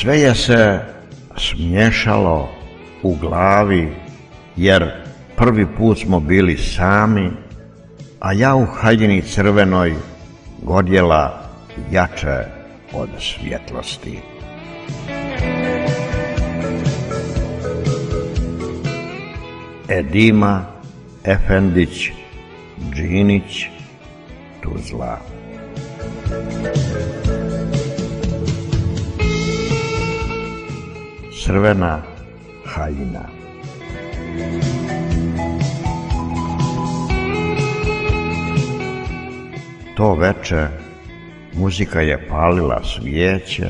Sve je se smješalo u glavi, jer prvi put smo bili sami, a ja u haljini crvenoj godjela jače od svjetlosti. Edima Efendić Džinić Tuzla Crvena haljina To veče muzika je palila svijeće,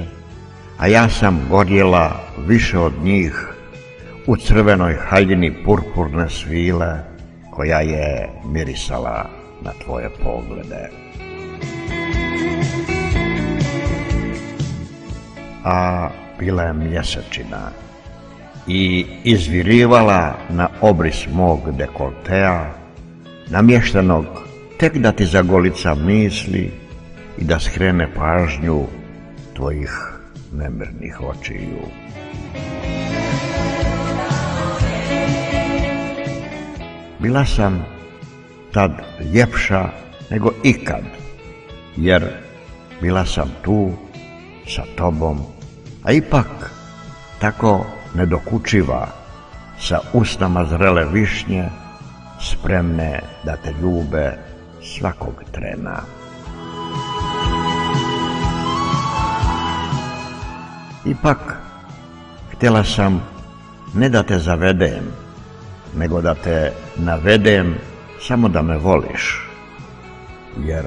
a ja sam gorjela više od njih u crvenoj haljini purpurne svile koja je mirisala na tvoje poglede. A bila je mjesečina i izvirivala na obris mog dekoltea, namještenog tek da ti zagolica misli i da skrene pažnju tvojih nemirnih očiju. Bila sam tad ljepša nego ikad, jer bila sam tu sa tobom, a ipak tako nedokučiva, sa usnama zrele višnje, spremne da te ljube svakog trena. Ipak, htjela sam ne da te zavedem, nego da te navedem samo da me voliš, jer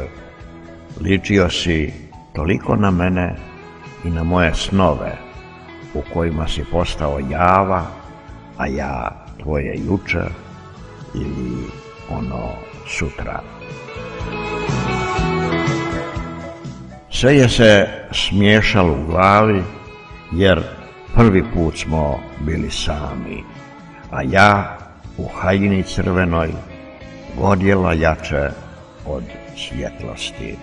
ličio si toliko na mene i na moje snove, u kojima si postao java, a ja tvoje jučer ili ono sutra. Sve je se smiješalo u glavi, jer prvi put smo bili sami, a ja u haljini crvenoj godjela jače od svjetlosti.